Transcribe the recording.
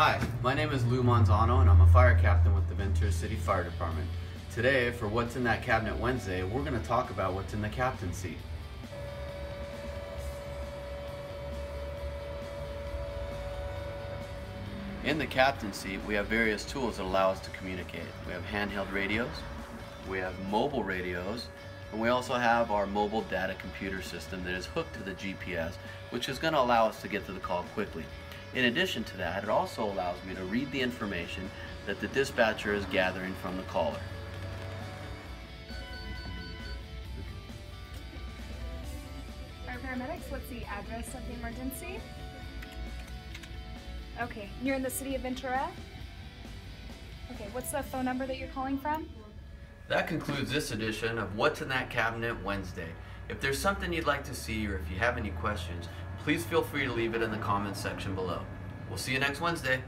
Hi, my name is Lou Manzano and I'm a fire captain with the Ventura City Fire Department. Today, for What's in That Cabinet Wednesday, we're going to talk about what's in the captain's seat. In the captain's seat, we have various tools that allow us to communicate. We have handheld radios, we have mobile radios, and we also have our mobile data computer system that is hooked to the GPS, which is going to allow us to get to the call quickly. In addition to that, it also allows me to read the information that the dispatcher is gathering from the caller. Fire paramedics, what's the address of the emergency? Okay, you're in the city of Ventura? Okay, what's the phone number that you're calling from? That concludes this edition of What's in That Cabinet Wednesday. If there's something you'd like to see or if you have any questions, please feel free to leave it in the comments section below. We'll see you next Wednesday.